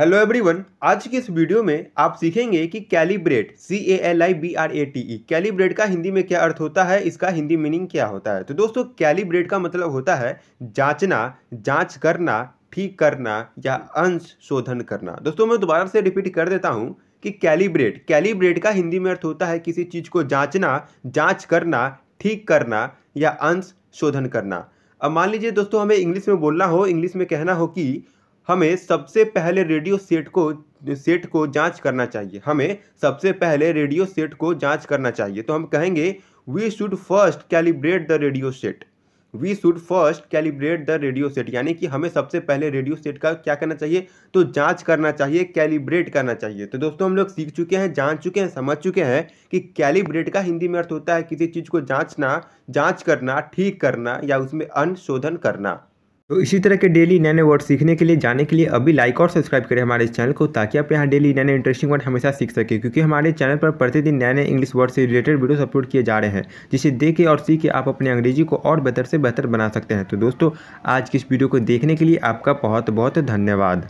Hello everyone आज की इस वीडियो में आप सीखेंगे कि calibrate C A L I B R A T E calibrate का हिंदी में क्या अर्थ होता है, इसका हिंदी मीनिंग क्या होता है? तो दोस्तों कैलिब्रेट का मतलब होता है जांचना, जाँच करना, ठीक करना या अंश शोधन करना। दोस्तों, मैं दोबारा से रिपीट कर देता हूँ कि कैलिब्रेट कैलिब्रेट का हिंदी में अर्थ होता है किसी चीज़ को जांचना, जाँच करना, ठीक करना या अंश शोधन करना। अब मान लीजिए दोस्तों, हमें इंग्लिश में बोलना हो इंग्लिश में कहना हो कि हमें सबसे पहले रेडियो सेट को सेट को जाँच करना चाहिए। हमें सबसे पहले रेडियो सेट को जाँच करना चाहिए। तो हम कहेंगे we should first calibrate the radio set we should first calibrate the radio set यानी कि हमें सबसे पहले रेडियो सेट का क्या करना चाहिए? तो जाँच करना चाहिए कैलिब्रेट करना चाहिए। तो दोस्तों, हम लोग सीख चुके हैं, जान चुके हैं, समझ चुके हैं कि कैलिब्रेट का हिंदी में अर्थ होता है किसी चीज़ को जांचना, जाँच करना, ठीक करना या उसमें अनुशोधन करना। तो इसी तरह के डेली नए नए वर्ड सीखने के लिए जाने के लिए अभी लाइक और सब्सक्राइब करें हमारे चैनल को, ताकि आप यहाँ डेली नए नए इंटरेस्टिंग वर्ड हमेशा सीख सकें, क्योंकि हमारे चैनल पर प्रतिदिन नए नए इंग्लिश वर्ड से रिलेटेड वीडियोस अपलोड किए जा रहे हैं, जिसे देखें और सीख के आप अपने अंग्रेज़ी को और बेहतर से बेहतर बना सकते हैं। तो दोस्तों, आज की इस वीडियो को देखने के लिए आपका बहुत बहुत धन्यवाद।